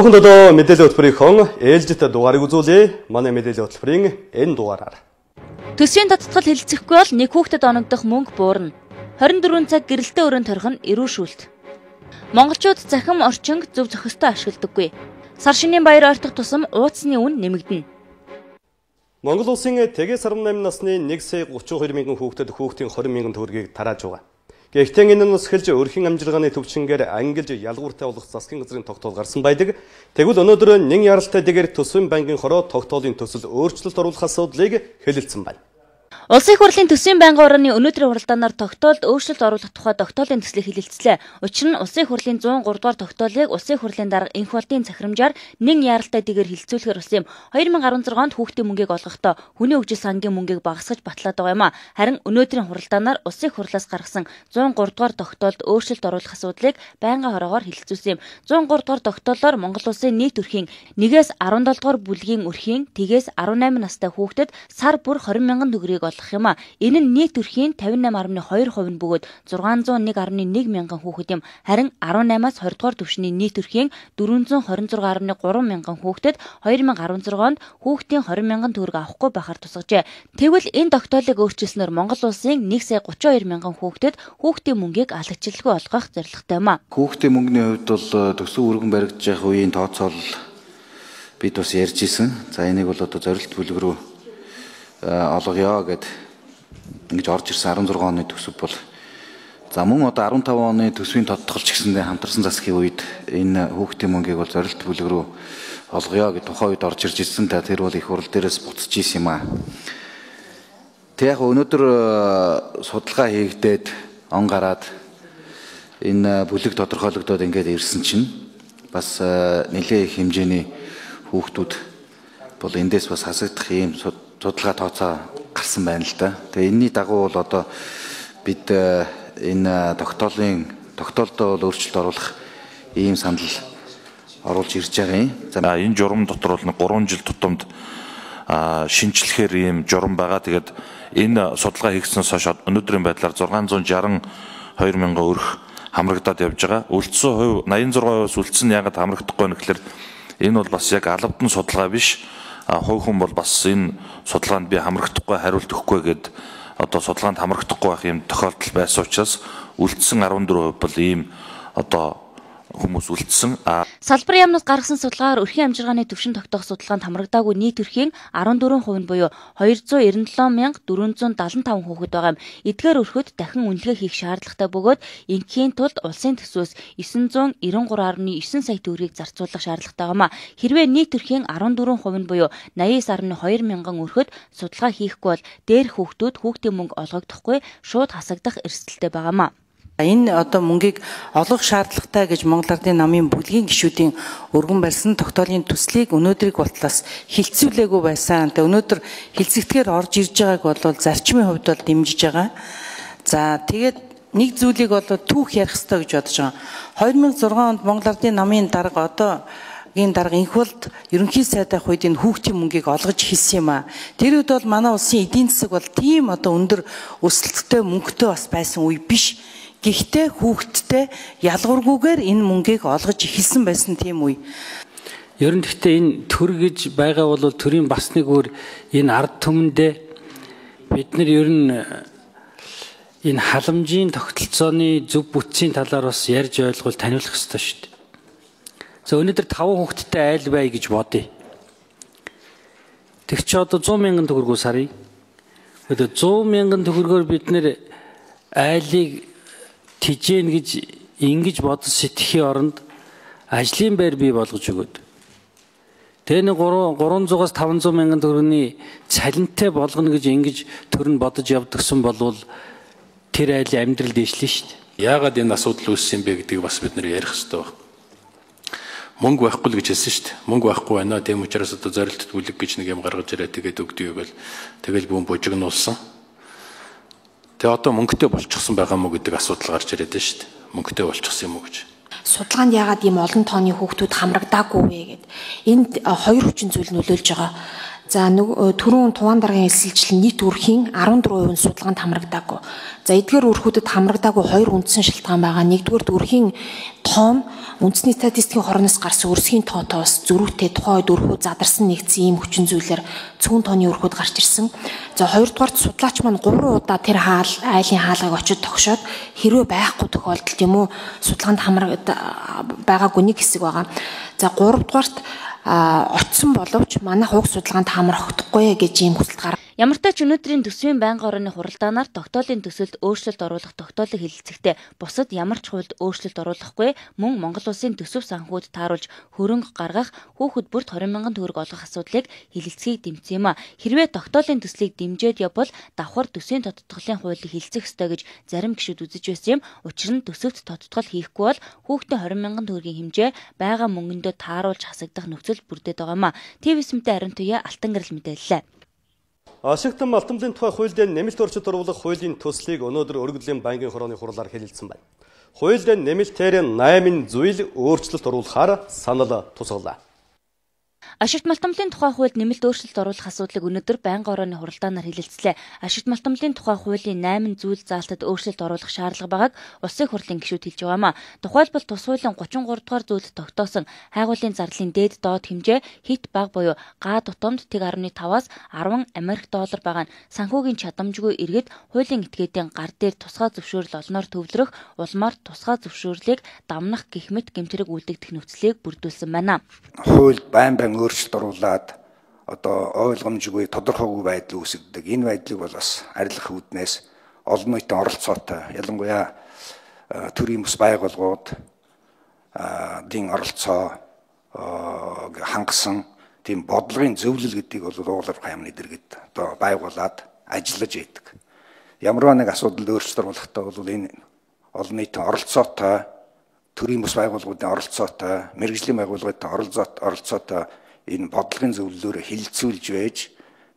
Та бүхэнд одоо мэдээлэл хөтөлбөрийнхөө ээлжит дугаарыг үзүүлье. Манай мэдээлэл хөтөлбөрийн энэ дугаараар. Төсвийн татцгал хэлэлцэхгүй бол нэг хүүхдэд оногдох мөнгө буурна. 24 цаг гэрэлтэй өрөөнд торих нь эрүүшүүлт. Монголчууд захим орчинг зөв зохистой ашигладаггүй. Сар шинийн баяр ойртох тусам ууцны үн нэмэгдэнэ. Монгол улсын тэгээс 18 насны 1 сая 32 мянган хүүхдэд хүүхдийн 20 мянган төгрөгийг тарааж байгаа. Гэхдээ энэ нь бас хэлж өрхийн амжиргааны төвчнгээр ангилж ялгууртай болох засгийн газрын тогтоол гарсан байдаг. Тэгвэл өнөөдөр нэн яралтай дэгээр төсвийн банкын хороо тогтоолын төсөл өөрчлөлт оруулах асуудлыг хэлэлцсэн байна. Улсын их хурлын төсвийн байнгын орны өнөөдрийн хуралдаанаар тогтоолд өөрчлөлт оруулах тухай тогтоолын төслийг хэлэлцлээ. Учир нь улсын их хурлын 103 дугаар тогтоолыг улсын их хурлын дарга энх болтын захирамжаар нэн яаралтай дэгээр хилцүүлэхээр болсон юм. 2016 онд хүүхдийн мөнгийг олгохдоо хүний хөгжил сангийн мөнгийг багасгаж батлаад байгаа юм а. Харин өнөөдрийн хуралдаанаар улсын их хурлаас гаргасан 103 дугаар тогтоолд өөрчлөлт оруулах асуудлыг байнгын хороогоор хэлэлцүүлсэн юм. 103 дугаар тогтоолоор Монгол улсын нийт өрхийн 1-ээс 17 дугаар бүлгийн өрхийн тгээс 18 настай хүүхдэд сар бүр 20 мянган төгрөгийг болох юм а. Энэ нь нийт төрхийн 58.2% нь бөгөөд 601.1 мянган хүүхэд юм. Харин 18-аас 20 дугаар түвшний нийт төрхийн 426.3 мянган хүүхдэд 2016 онд хүүхдийн 20 мянган төгрөг авахгүй байхаар тусгажээ. Тэгвэл энэ тогтоолыг өөрчилснөөр Монгол улсын 1 сая 32 мянган хүүхдэд хүүхдийн мөнгийг алагчлалгүй олгох зорилготой юм а. Хүүхдийн мөнгөний хувьд бол э, төсөв өргөн баригдаж явах үеийн тооцоол бид бас ярьж исэн. За энийг бол одоо зорилт бүлэг рүү олгоё гэд ингэж орж ирсэн 16 оны төсөв бол за мөн одоо 15 оны төсвийн тодтолч гэсэндээ хамтарсан засгийн үед энэ хүүхдийн мөнгийг бол зорилт бүлэг рүү олгоё гэд тухайн үед орж ирж ирсэн та тэр бол их хурл дээрээс буцаж исэн юм аа. Тэг яг өнөөдөр э, судалгаа хийгдээд он гараад энэ бүлэг тодорхойлогдоод ингээд ирсэн чинь бас э, нэлээд их хэмжээний хүүхдүүд бол эндээс бас хасагдах ийм судалгаа тооцоо гарсан байна л да. Тэгээ энэний дагуу бол одоо бид э, энэ тогтоолын тогтоолдоо бол өөрчлөлт оруулах ийм санал оруулж ирж байгаа юм. За энэ журам дотор бол 3 жил тутамд шинчлэхээр ийм журам байгаа. Тэгээд энэ судалгаа хийгдсэнээс хойш өнөөдрийн байдлаар 662 мянган өрх хамрагдаад явж байгаа. Үлдсэн хувь 86%-аас үлдсэн ягаад хамрагдахгүй вэ гэхээр энэ бол бас яг албадан судалгаа биш хувь хүн бол бас энэ судалгаанд би хамрагдахгүй хариулт өгөхгүй гэд одоо судалгаанд хамрагдахгүй байх юм тохиолдол байсан учраас үлдсэн 14% бол ийм одоо хүмүүс үлдсэн. Салбар яамнаас гаргасан судалгаагаар өрхийн амжиргааны төвшин тогтоох судалгаанд хамрагдаагүй нийт өрхийн 14% нь буюу 297,475 хүүхэд байгаа юм. Эдгээр өрхөд дахин үнэлгээ хийх шаардлагатай бөгөөд ингийн тулд улсын төсвөөс 993.9 сая төгрөгийг зарцуулах шаардлагатай байгаа. Хэрвээ нийт өрхийн 14% нь буюу 89.2 мянган өрхөд судалгаа хийхгүй бол дээр хүүхдүүд хүүхдийн мөнгө олгогдохгүй шууд хасагдах эрсдэлтэй байгаамаа. Энэ одоо мөнгийг олох шаардлагатай гэж Монгол Ардын намын бүлгийн гишүүдийн өргөн барьсан тогтоолын төслийг өнөөдрийг болтлоос хилцүүлээгүй байсан. Тэгээ өнөөдөр хилцэгдэхээр орж ирж байгааг бол зарчмын хувьд бол дэмжиж байгаа. За тэгээд нэг зүйлийг бол түүх ярих хэрэгтэй гэж бодож байгаа. 2006 онд Монгол Ардын намын дарга одоо гийн дарга инхвалд ерөнхий сайдах үед энэ хүүхдийн мөнгийг олгож хэлсэн юм а. Тэр үед бол манай улсын эдийн засаг бол тийм одоо өндөр өсөлттэй мөнгөтэй бас байсан үе биш Гэхдээ хүүхдтэй ялгуургүйгээр энэ мөнгийг олгож эхэлсэн байсан тийм үе. Ер нь гэхдээ энэ төр гэж байгаа бол төрийн бас нэг өөр энэ ард түмэндээ бид нар ер нь энэ халамжийн тогтолцооны зөв бүтцийн талаар бас ярьж ойлгуул таниулах хэрэгтэй шүү дээ. За өнөөдөр 5 хүүхэдтэй айл бай гэж бодъё. Тэг чи одоо 100 мянган төгрөгөөр сарыг. Одоо 100 мянган төгрөгөөр бид нэр айлыг тижээн гэж ингэж бодож сэтгэхийн оронд ажлын байр бий болгож өгöd. Тэгээ нэг 300-аас 500 мянган төгрөгийн цалинтай болгоно гэж ингэж төр нь бодож явдгсан болвол тэр айлын амьдрал дээшлэн шүү дээ. Яагаад энэ асуудал үүссэн бэ гэдгийг бас бид нэр ярих хэрэгтэй байна. Мөнгө байхгүй л гэж хэлсэн шүү дээ. Мөнгө байхгүй байна. Тийм учраас одоо зорилтт бүлэг гэж нэг юм гаргаж ирээ тэгээд өгдөг байвал тэгэл бүүн бужигнуулсан. Тэгээ одоо мөнгөтэй болчихсон байгаа мó гэдэг асуудал гарч ирээд байна шүү дээ. Мөнгөтэй болчихсон юм уу гэж. Судалгаанд яагаад ийм олон тооны хүүхдүүд хамрагдаагүй вэ гэд. Энд хоёр хүчин зүйл нөлөөлж байгаа. За нөгөө түрүүн туван даргын эсэлжил нийт үрхийн 14% нь судалгаанд хамрагдаагүй. За эдгээр үрхүүдэд хамрагдаагүй хоёр үндсэн шалтгаан байгаа. Нэгдүгээр үрхийн тоон үндэсний статистикийн хорноос гарсан өрсгийн тоотоос зөрүүтэй тухайн үед өрхүү задарсан нэгдсэн ийм хүчин зүйлээр цөөн тооны өрхүүд гарч ирсэн. За хоёрдугаарт судлаач маань 3 удаа тэр хаал айлын хаалгыг очиж тогшоод хэрвээ байхгүй тохиолдолд юм уу судалгаанд хамрагд байгаагүй нэг хэсэг байгаа. За гуравдугаарт очсон боловч манайх уг судалгаанд хамрахгүй гэж ийм хүсэлт гар. Ямар ч өнөөдрийн төсвийн байнгын орны хуралдаанаар тогтоолын төсөлд өөрчлөлт оруулах тогтоолыг хэлэлцэхдээ бусад ямар ч хуульд өөрчлөлт оруулахгүй мөн Монгол улсын төсөв санхүүд тааруулж хөрөнгө гаргах хүүхэд бүрт 20 мянган төгрөг олгох асуудлыг хэлэлцгийг дэмжсэн юм а. Хэрвээ тогтоолын төслийг дэмжиж явбал давхар төсвийн тодтголын хуулийг хэлэлцэх ёстой гэж зарим гишүүд үзэж байсан юм. Учир нь төсөвт тодтгол хийхгүй бол хүүхдээ 20 мянган төгрөгийн хэмжээ байгаа мөнгөндөө тааруулж хасагдах нөхцөл бүрдээд байгаа юм а. ТВ-смтэй Ариун Туя Алтан гэрэл мэдээллээ. Ашигтан малтамлын тухай хуулинд нэмэлт өөрчлөлт оруулах хуулийн төслийг өнөөдөр өргөдлийн банкын хорооны хурлаар хэлэлцсэн байна. Хуулинд нэмэлтээр 8 зүйл өөрчлөлт оруулахаар санал тусгалаа. Ашигт малтамлын тухай хуульд нэмэлт өөрчлөлт оруулах асуудлыг өнөөдөр байнгын орооны хуралдаанаар хэлэлцлээ. Ашигт малтамлын тухай хуулийн 8 зүйл заалтад өөрчлөлт оруулах шаардлага байгааг Улсын хурлын гишүүд хэлж байгаамаа. Тухайлбал тус хуулийн 33 дугаар зүйлд тогтоосон хайгуулын зарлалын дээд доод хэмжээ хит баг буюу га тутамд тэг 15-аас 10 Америк доллар байгаа нь санхүүгийн чадамжгүй иргэд хуулийн этгээдийн гар дээр тусгай зөвшөөрөл олноор төвлөрөх улмаар тусгай зөвшөөрлийг дамнах гих мэт гэмтрэг үлдэгдэх нөхцөлийг бүрдүүлсэн байна. Хууль байн байн өөрчлөлт оруулаад одоо ойлгомжгүй тодорхойгүй байдал үүсгдэг. Энэ байдлыг бол бас арилгах үүднээс олон нийтийн оролцоотой ялангуяа төрийн бус байгууллагууд дин оролцоо хангасан тийм бодлогын зөвлөл гэдгийг бол уулар хаймны дэргэд одоо байгуулад ажиллаж идэг. Ямар нэг асуудалд өөрчлөлт оруулахдаа бол энэ олон нийтийн оролцоотой төрийн бус байгууллагуудын оролцоотой, мэрэгжлийн байгууллагуудын оролцоотой энэ бодлогын зөвлөлөөр хилцүүлж байж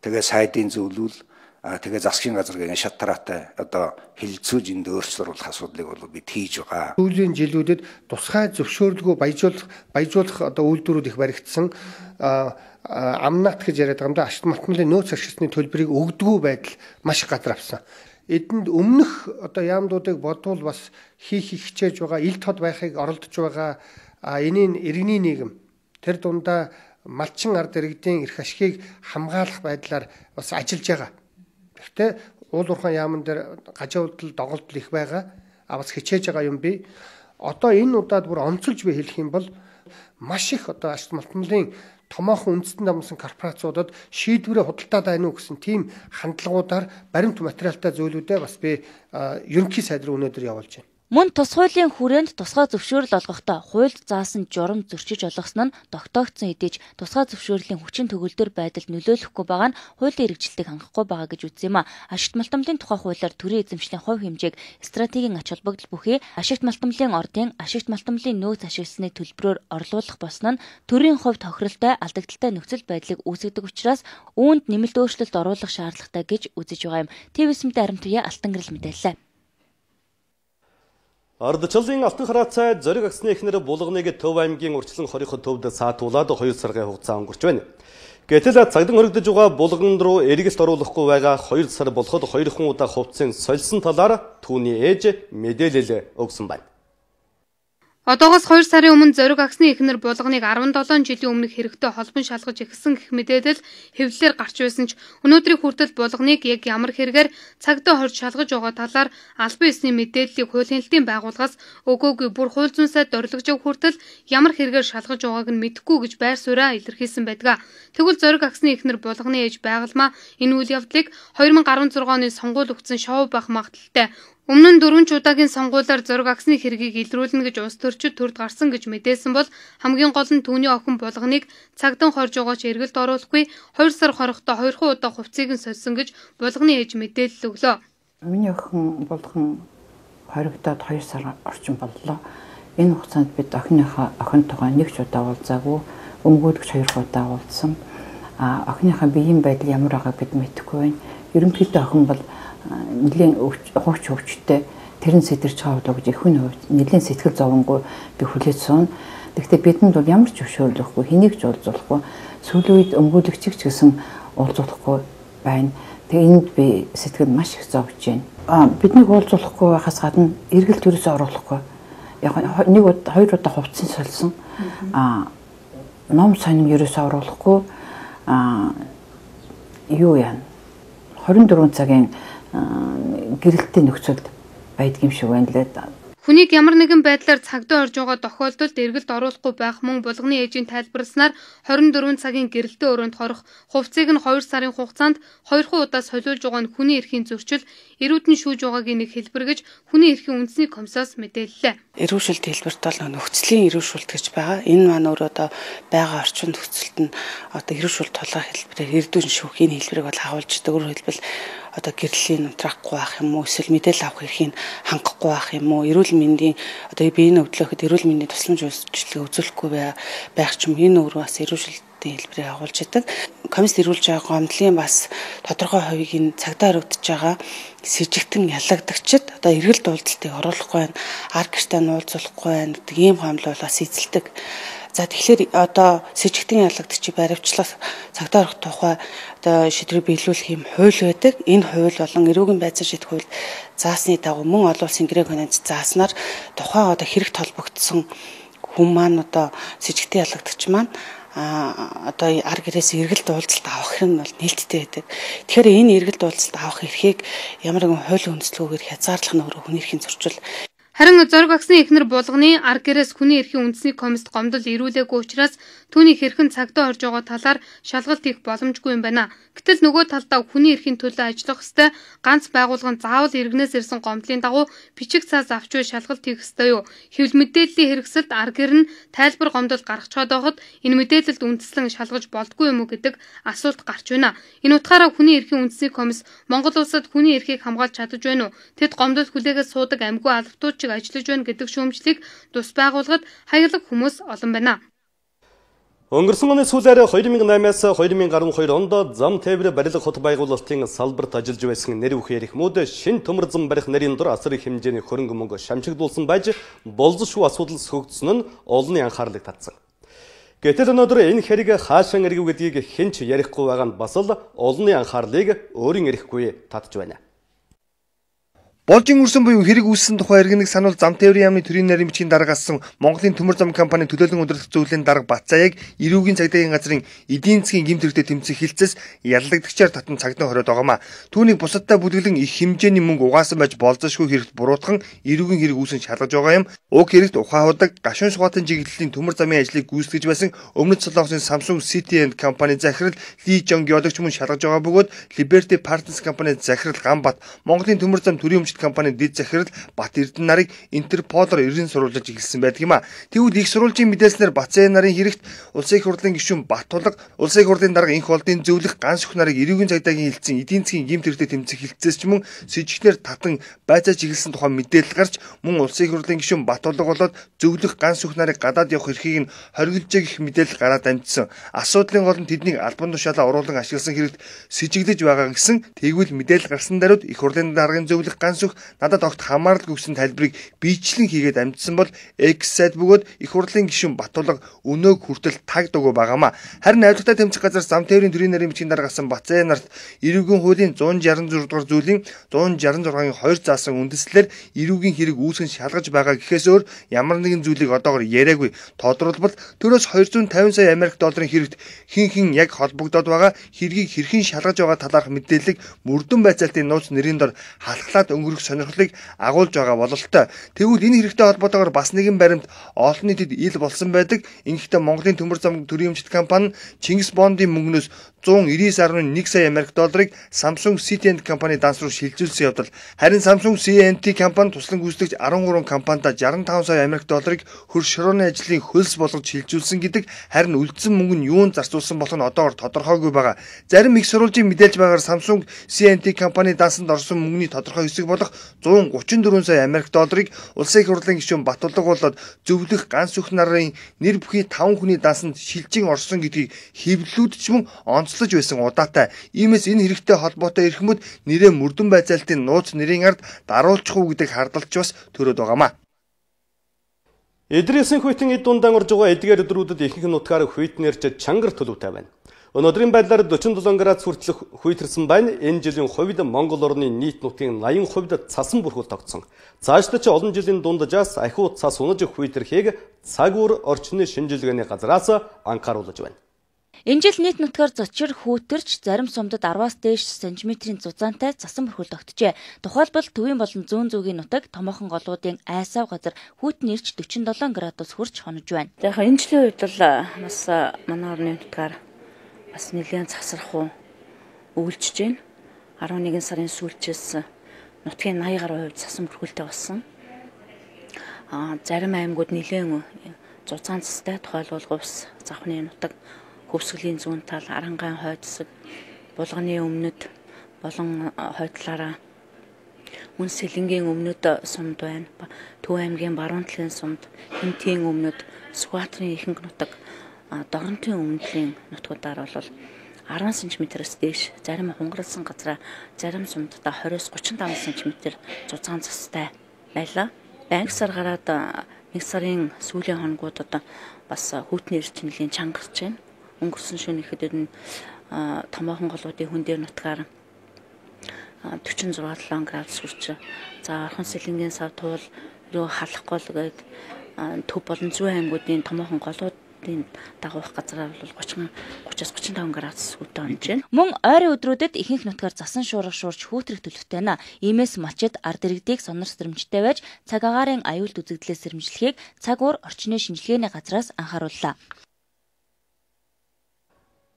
тэгээ сайдын зөвлөл тэгээ засгийн газар гэн шатараатай одоо хилцүүж энд өөрчлөлт оруулах асуудлыг бол бид хийж байгаа. Сүүлийн жилүүдэд тусгай зөвшөөрлгөө баяжуулах баяжуулах одоо үйлдвэрүүд их баригдсан амнат гэж яриад байгаа юм да ашигт малтмалын нөөц ашигтны төлбөрийг өгдөггүй байдал маш гадар авсан. Эдэнд өмнөх одоо яамдуудыг бодвол бас хийх хичээж байгаа, ил тод байхыг оролдож байгаа энийн иргэний нийгэм тэр дундаа малчин ард иргэдийн эрх ашигыг хамгаалах байдлаар бас ажиллаж байгаа. Гэхдээ уул уурхайн яамн дээр гажуудал доголдол их байгаа. А бас хичээж байгаа юм би. Одоо энэ удаад бүр онцолж би хэлэх юм бол маш их одоо ашиг малтмлын томоохон үндэстэн дамсан корпорациудад шийдвэрээ худалдаад байна уу гэсэн тийм хандлагуудаар баримт материалтай зөвлөдөө бас би ерөнхий сайд руу өнөөдөр явуулж байна. Мөн тус хуулийн хүрээнд тусгай зөвшөөрөл олгохдоо хуульд заасан журам зөрчиж олгосон нь тогтоогдсон хэдий ч тусгай зөвшөөрлийн хүчин төгөлдөр байдалд нөлөөлөхгүй байгаа нь хуулийн хэрэгжилтийг хангахгүй байгаа гэж үзсэн юм а. Ашигт малтамлын тухай хуулиар төрийн эзэмшлийн хувь хэмжээг стратегийн ач холбогдол бүхий ашигт малтамлын ордын ашигт малтамлын нөөц ашигласны төлбөрөөр орлуулах болсон нь төрийн хувьд тохиролтой алдагдaltaй нөхцөл байдлыг үүсгэдэг учраас үүнд нэмэлт өөрчлөлт оруулах шаардлагатай гэж үзэж байгаа юм. ТВ-смтэй аримтуя алтан гэрэл мэдээллээ. Ардчлалын алтан хараацай зориг агсны эхнэр булганыг Төв аймгийн урьдчилан хорийнход төвд саатуулаад 2 сарын хугацаа өнгөрч байна. Гэтэл цагдан хоригдож байгаа булган руу эргэлт оруулахгүй байгаа 2 сар болоход 2 хүн удаа хувцсын сольсон талаар түүний ээж мэдээлэл өгсөн байна. Одоогоос 2 сарын өмнө зориг агсны эхнэр булганыг 17 жилийн өмнөх хэрэгтэй холбон шалгаж ихсэн гэх мэдээлэл хэвлэлээр гарч байсан ч өнөөдрийн хүртэл булганыг яг ямар хэрэгээр цагдаа хорж шалгаж байгаа талаар албан ёсны мэдээллийг хуулийн хэлтийн байгууллагаас өгөөгүй бүр хууль зүйн сайд дорлогжиг хүртэл ямар хэрэгээр шалгаж байгааг нь мэдэхгүй гэж байр сууриа илэрхийлсэн байдаг. Тэгвэл зориг агсны эхнэр булганы ээж байгалмаа энэ үйл явдлыг 2016 оны сонгуул өгсөн шоу байх магадaltaй Өмнө нь дөрвөн ч удаагийн сонгуулиар зураг агсны хэргийг илрүүлнэ гэж улс төрчид төрд гарсан гэж мэдээсэн бол хамгийн гол нь түүний охин булганыг цагдан хорж байгаа ч эргэлт оруулахгүй 2 сар хорохдоо 2 удаа хувцсыг нь сольсон гэж булганы ээж мэдээлэл өглөө. Миний охин булган хоригдоод 2 сар орчим боллоо. Энэ хугацаанд бид охиныхаа охинтойгоо нэг ч удаа уулзаагүй, өмгөөлөгч хоёр удаа уулзсан. А охиныхаа биеийн байдал ямар байгааг бид мэдэхгүй байна. Ерөнхийдөө охин бол нэлийн хууч хөвчтэй тэрэн сэтэрч болоо гэж ихэнх хувьд нэлийн сэтгэл зовонгүй би хүлээж суун. Гэхдээ бидэнд бол ямар ч зөвшөөрлөхгүй хэнийг ч уулзуулахгүй сүүлийн үед өмгөөлөгчч гэсэн уулзуулахгүй байна. Тэгээ энд би сэтгэл маш их зовж байна. Аа биднийг уулзуулахгүй байхаас гадна эргэл төрөөсөө оруулахгүй. Яг нэг удаа хоёр удаа хувцсан солисон. Аа ном сонин ерөөсөө оруулахгүй. Аа юу яа 24 цагийн гэрэлтийн нөхцөлд байдгийм шиг байна лээ. Хүнийг ямар нэгэн байдлаар цагдаа орж байгаа тохиолдолд эргэлт оруулахгүй байх мөн булганы ээжийн тайлбарласнаар 24 цагийн гэрэлтэн өрөөнд хорох хувцсыг нь 2 сарын хугацаанд 2 удаа солиулж байгаа нь хүний эрхийн зөрчил эрүүдэн шүүж байгаагийн нэг хэлбэр гэж хүний эрхийн үндэсний комиссоос мэдээллээ. Эрүүшилт хэлбэрт бол нөхцөлийн эрүүшүүлт гэж байгаа. Энэ маань өөрөө одоо байгаа орчин нөхцөлд нь одоо эрүүшүүлт толгой хэлбэрээр эрдүүн шүүхийн хэлбэрийг бол хавуулж өгөр хэлбэл одоо гэрлийн унтрахгүй байх юм уу эсвэл мэдээлэл авах эрхийг хангахгүй байх юм уу? Эрүүл мэндийн одоо биеийн өвдлөхөд эрүүл мэндийн тусламж үйлчилгээ үзүүлэхгүй байх ч юм энэ өөр бас эрүүшилтийн хэлбэрийг агуулж идэг комисс эрүүлж байгаа гомдлын бас тодорхой хувийг нь цагдаа өрөвдөж байгаа сэжигтэн ялагдагчид одоо эргэлт уулзалтыг оруулахгүй байна ар гэртээ нуулзуулахгүй байна гэдэг ийм гомдол бол бас эзэлдэг За тэгэхээр одоо сэжигтэн ялагдчих баримтлах цагдаа орох тухай одоо шийдвэр биелүүлэх юм хууль байдаг. Энэ хууль болон эрүүгийн байцаан шийдэх хууль заасны дагуу мөн олон улсын гэрээ конвенц зааснаар тухайн одоо хэрэгт холбогдсон хүн маань одоо сэжигтэн ялагдагч маань а одоо ар гэрээс эргэлт уулзалт авах нь бол нээлттэй байдаг. Тэгэхээр энэ эргэлт уулзалт авах эрхийг ямар нэгэн хуулийн үндэслэлгүйгээр хязгаарлах нь өөрөө хүний эрхийн зөрчил. Харин зориг агсны эхнэр булганы ар гэрээс хүний эрхийн үндэсний комист гомдол ирүүлээгүй учраас түүний хэрхэн цагдаа орж байгаа талаар шалгалт хийх боломжгүй юм байна. Гэтэл нөгөө талдаа хүний эрхийн төлөө ажиллах хэвээр ганц байгууллага нь заавал иргэнээс ирсэн гомдлын дагуу бичиг цаас авч буй шалгалт хийх хэвээр юу? Хэвлэл мэдээллийн хэрэгсэлд ар гэр нь тайлбар гомдол гаргачаад байхад энэ мэдээлэлд үндэслэн шалгаж болдгүй юм уу гэдэг асуулт гарч байна. Энэ утгаараа хүний эрхийн үндэсний комисс Монгол улсад хүний эрхийг хамгаалж чадаж байна уу? Тэд гомдол хүлээгээс суудаг амьгүй албатууд шүүгчийг ажиллаж байна гэдэг шүүмжлийг тус байгууллагад хаяглах хүмүүс олон байна. Өнгөрсөн оны сүүлээр 2008-аас 2012 онд зам тээвэр барилга хот байгуулалтын салбарт ажиллаж байсан нэр үх ярихмүүд шин төмөр зам барих нарийн дур асар их хэмжээний хөрөнгө мөнгө шамчигдуулсан байж болзошгүй асуудал сөгдсөн нь олонний анхаарлыг татсан. Гэтэл өнөөдөр энэ хэрэг хаашаа эргэв гэдгийг хэн ч ярихгүй байгаа нь бас л олонний анхаарлыг өөрийн эрэхгүй татж байна. Болжин үрсэн буюу хэрэг үүссэн тухай иргэнэг сануул зам тээврийн яамны төрийн нарийн бичгийн дарга асан Монголын төмөр зам компани төлөөлөн өндөрлөх зөвлөлийн дарга Бацаяг эрүүгийн цагдаагийн газрын эдийн засгийн гэмт хэрэгтээ тэмцэх хилцээс яллагдагчаар татан цагдаа хориод байгаамаа. Түүнийг бусадтай бүлэглэн их хэмжээний мөнгө угаасан байж болзошгүй хэрэгт буруутхан эрүүгийн хэрэг үүсэн шалгаж байгаа юм. Уг хэрэгт ухаан худаг гашуун сугаатын чиглэлийн төмөр замын ажлыг гүйцэтгэж байсан Өмнөд Солонгосын Samsung City and компани захирал Ли Жонг Йодогч мөн шалгаж байгаа бөгөөд Liberty Partners компани захирал Ганбат Монголын төмөр зам төрийн өмчт компани дэд захирал Бат Эрдэнэ нарыг Интерполоор эрен сурвалжиж эхэлсэн байдаг юм а. Тэгвэл их сурвалжийн мэдээлснээр Бацаа нарын хэрэгт улсын их хурлын гишүүн Батулга, улсын их хурлын дарга инх болдын зөвлөх ганц өх нарыг эрүүгийн цагдаагийн хилцэн эдийн засгийн гимт хэрэгтэй тэмцэх хилцээс ч мөн сэжигтнэр татан байцааж эхэлсэн тухай мэдээлэл гарч мөн улсын их хурлын гишүүн Батулга болоод зөвлөх ганц өх нарыг гадаад явах эрхийг нь хоригдж гэх мэдээлэл гараад амжсан. Асуудлын гол нь тэднийг албан тушаалаа оруулан ашигласан хэрэгт сэжиглэж байгаа гэсэн тэгвэл мэдээлэл гарсан даруйд их хурлын даргын зөвлөх ганц өх надад огт хамааралгүй гэсэн тайлбарыг биечлэн хийгээд амжсан бол X сайд бөгөөд их хурлын гишүүн Батулга өнөөг хүртэл таг дугуй байгаамаа. Харин найдвартай тэмцэх газар зам тээврийн төрийн нарийн бичгийн дараа гасан Бацаа нарт эрүүгийн хуулийн 166 дугаар зүйлийн 166-гийн 2 заасан үндэслэлээр эрүүгийн хэрэг үүсгэн шалгаж байгаа гэхээс өөр ямар нэгэн зүйлийг одоогор яриаггүй. Тодорхойлбол төрөөс 250 сая Америк долларын хэрэгт хин хин яг холбогдоод байгаа хэргийг хэрхэн шалгаж байгаа талаарх мэдээллийг мөрдөн байцаалтын нууц нэрийн дор халахлаад өнгөрөх сонирхлыг агуулж байгаа бололтой. Тэгвэл энэ хэрэгтэй холбоотойгоор бас нэгэн баримт олон нийтэд ил болсон байдаг. Ингэхдээ Монголын төмөр зам төрийн өмчт компани Чингис Бондын мөнгнөөс 199.1 сая Америк долларыг Samsung CNT компани данс руу шилжүүлсэн явдал харин Samsung CNT компани туслан гүйцэтгэж 13 компанида 65 сая Америк долларыг хөрш шорооны ажлын хөлс болгож шилжүүлсэн гэдэг харин үлдсэн мөнгө нь юунд зарцуулсан болох нь одоогор тодорхойгүй байгаа. Зарим их сурвалжийн мэдээлж байгаагаар Samsung CNT компани дансанд орсон мөнгөний тодорхой хэсэг болох 134 сая Америк долларыг улсын их хурлын гишүүн Батулга болоод зөвлөх ганц өх нарын нэр бүхий 5 хүний дансанд шилжин орсон гэдгийг хэвлэлүүд ч мөн онц онцлож байсан удаатай. Иймээс энэ хэрэгтэй холбоотой эрхмүүд нэрээ мөрдөн байцаалтын нууц нэрийн ард даруулчих уу гэдэг хардлагч бас төрөөд байгаамаа. Эдрээсэн хүйтэн эд дундаан орж байгаа эдгээр өдрүүдэд ихэнх нутгаар хүйтнэрч чангар төлөвтэй байна. Өнөөдрийн байдлаар 47 градус хүртэлх хүйтэрсэн байна. Энэ жилийн хувьд Монгол орны нийт нутгийн 80% цасан бүрхүүл тогтсон. Цаашдаа ч олон жилийн дундажаас ахиу цас унаж хүйтэрхийг цаг үр орчны шинжилгээний газраас анхааруулж байна. Энэ жил нийт нутгаар зочир хүүтэрч зарим сумдад 10-аас дээш сантиметрийн зузаантай засан бүрхүүл тогтжээ. Тухайлбал төвийн болон зүүн зүүгийн нутаг томоохон голуудын айсав газар хүүтэн ирч 47 градус хүрч хонож байна. Яг энэ жилийн үед бол бас манай орны нутгаар бас нэлээд засарх уу өвлжж байна. 11 сарын сүүлчээс нутгийн 80 гаруй хувьд сасан бүрхүүлтэй болсон. Аа зарим аймагуд нэлээд зузаан цастай тухайлбал говс, завхны нутаг, хөвсгөлийн зүүн тал, арангаан хойдсог, булганы өмнөд болон хойдлаараа мөн сэлэнгийн өмнөд сумд байна. Төв аймгийн баруун талын сумд, Хинтийн өмнөд, Сүхбаатарын ихэнх нутаг дорнотын өмнөдлийн нутгуудаар бол 10 см-с дээш зарим хунгаралсан газраа зарим сумдаа 20-35 см зузаан цастай байлаа. Банк сар гараад нэг сарын сүүлийн хоногудад бас хүүтний эрчимлийн чангарч байна. Өнгөрсөн шөнө ихэд энэ томоохон голуудын хүн дээр нутгаар 46 7 градус хүрч. За орхон сэлэнгийн сав туул юу халахгүй л гээд төв болон зүүн аймагуудын томоохон голууд ертөнцийн дагуух газараар бол 30 30-аас 35 градус өдөө онж байна. Мөн ойрын өдрүүдэд ихэнх нутгаар засан шуурга шуурч хүүтрэх төлөвтэй нэ. Иймээс малчид ард иргэдийг сонор сэрэмжтэй байж цаг агаарын аюулт үзэгдлээс сэрэмжлэхийг цаг уур орчны шинжилгээний газраас анхаарууллаа.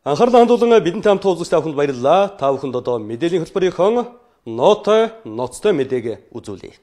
Анхаарлаа хандуулан бидэнтэй хамт уулзах та бүхэнд баярлалаа. Та бүхэнд одоо мэдээллийн хөтөлбөрийн нотой, ноцтой мэдээг үзүүлье.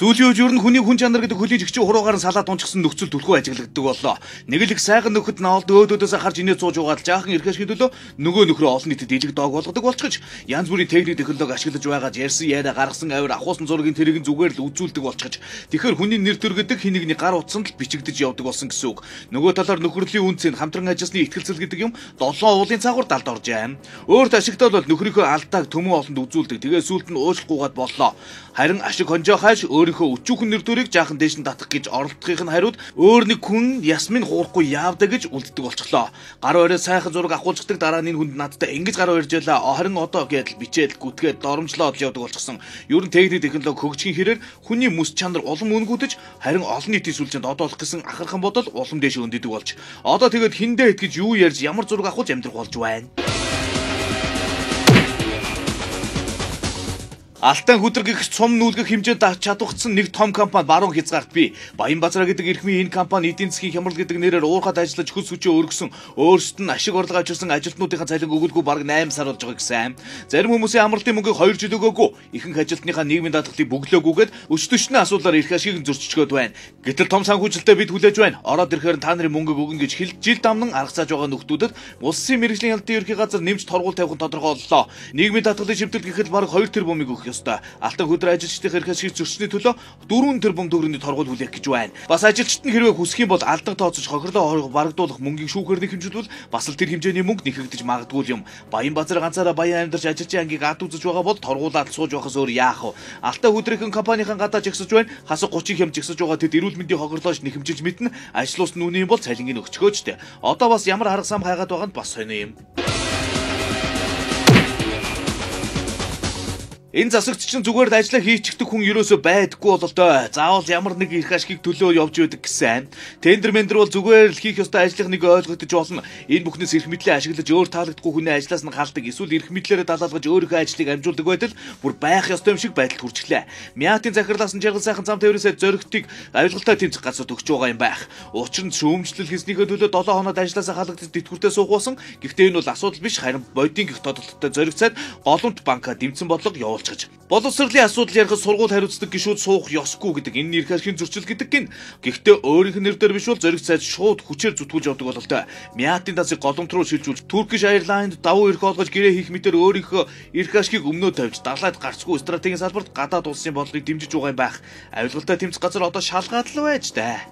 Сүүлийн үед ер нь хүний хүн чанар гэдэг хөлийн жигчүү хуруугаар нь салаад унчсан нөхцөл түлхүү ажиглагддаг боллоо. Нэг л их сайхан нөхөд наалд өөдөөдөөс харж инээ цууж угаад жаахан ирэхшгийн төлөө нөгөө нөхрөө олон нийтэд ижиг доог болгодог болчихж янз бүрийн техник технологи ашиглаж байгаа ярьсан яриа гаргасан авир ахуусан зургийн тэрийг зүгээр л үзүүлдэг болчихж тэгэхээр хүний нэр төр гэдэг хинэгний гар утсанд л бичигдэж явдаг болсон гэсэн үг. Нөгөө талаар нөхрөлийн үнцэн хамтран ажилласны ихтгэлцэл гэдэг юм долоон уулын цагуур далд орж байна. Өөрт ашигтал бол нөхрийнхөө алдааг төмөн олонд үзүүлдэг. Тэгээ сүулт нь уушлахгүйгээд боллоо. Харин ашиг хонжоо хайш өөрийнхөө өчүүхэн нэр төрийг жаахан дээш нь татах гэж оролдохын хариуд өөр нэг хүн ясмин хуурахгүй яавда гэж үлддэг болчихлоо. Гар орой сайхан зураг авахулцдаг дараа нь хүнд надтай ингэж гар орж ялаа. Харин одоо гэдэл бичээл гүтгээд доромжлоод явдаг болчихсон. Ер нь техник технологи хөгжихийн хэрээр хүний мэс чанар улам өнгөдөж харин олон нийтийн сүлжээнд одоолох гэсэн ахархан бодол улам дэше өндөдөг болж. Одоо тэгээд хиндэ итгэж юу ярьж ямар зураг авахулж амьдрах болж байна. Алтан хөдөргөх цум нүүлгэх хэмжээнд чадварцсан нэг том компани баруун хязгаарт бий. Баянбазар гэдэг эрхмийн энэ компани эдийн засгийн хямрал гэдэг нэрээр уурхад ажиллаж хөс хүчээ өргөсөн өөрсдөд нь ашиг орлого авчирсан ажилтнуудынхаа цалин өгүүлгүй бараг 8 сар болж байгаа гэсэн. Зарим хүмүүсийн амралтын мөнгийг 2 жил өгөөгүй. Ихэнх ажилтныхаа нийгмийн даатгалыг бөглөөгүйгээд өчтөчнөө асуулаар ирэх ашиг зөрчичгөөд байна. Гэтэл том санхүүжилтээ бид хүлээж байна. Ороод ирэхээр та нарын мөнгөг өгнө гэж хэлж жил дамнан арга цааж байгаа нөхдүүдэд улсын мэрэгжлийн хяналтын ерхий газар нэмж торгуул тавих нь тодорхойллоо. Нийгмийн даатгалын шимтгэл гэхэд бараг 2 тэрбумыг өгөх ёстой. Алтан хөдөр ажилчдын хэрэг шиг зөрчсөний төлөө 4 тэрбум төгрөгийн торгуул хүлээх гэж байна. Бас ажилчид нь хэрвээ хүсэх юм бол алдан тооцож хохирлоо барагдуулах мөнгийг шүүхээр нэхэмжүүлвэл бас л тэр хэмжээний мөнгө нэхэгдэж магадгүй юм. Баян базар ганцаараа баян амьдарч ажилчийн ангийг ад үзэж байгаа бол торгуулаад сууж байхаас өөр яах вэ? Алтан хөдрийнхэн компанийн гадаа жигсэж байна. Хасаг 30 хэм жигсэж байгаа тэд эрүүл мэндийн хохирлооч нэхэмжилж мэднэ. Ажлуус нь үнийн бол цалингийн өгчгөөчтэй. Одоо бас ямар харга сам хайгаад байгаа нь бас сонио юм. Энэ засагч чинь зүгээр л ажиллаа хийчихдэг хүн ерөөсөө байдаггүй бол доо. Заавал ямар нэг их ашгийг төлөө явж байдаг гэсэн. Тендер мендер бол зүгээр л хийх ёстой ажлын нэг ойлгогдож болно. Энэ бүхнээс эрх мэдлээ ашиглаж өөр таалагдахгүй хүний ажлаас нь халдаг эсвэл эрх мэдлээрээ далаалгаж өөрийнхөө ажлыг амжуулдаг байтал бүр байх ёстой юм шиг байдалд хүрчлээ. Мяатын захирлаас нь жаргал сайхан зам тээврээсээ зөрөгтийг авилгалтай тэмцэх газар өгч байгаа юм байх. Учир нь шүүмжлэл хийснийхээ төлөө 7 хоноод ажлаасаа халагдаж тэтгэвртээ суугуулсан. Гэхдээ энэ бол асуудал биш харин бодийн гих тодорхойлолттой зөрөгцөөд голомт банка дэмцэн бодлого явуул уулзгаж боловсролын асуудал ярих сургууль хариуцдаг гişүүд суух ёсгүй гэдэг энэ нэр хэрхэн зөрчил гэдэг гин. Гэхдээ өөрийнх нь нэр дээр биш бол зориг цайд шууд хүчээр зүтгүүлж явдаг бололтой. Мятын дасыг голомт руу шилжүүлж Turkish Airlines давуу эрх олгож гэрээ хийх мэтэр өөрийнхөө эрх ашгийг өмнөө тавьж далайд гарцгүй стратегийн салбарт гадаад улсын бодлогыг дэмжиж байгаа юм байх авилгалтай тэмцэх газар одоо шалгаад л байж таа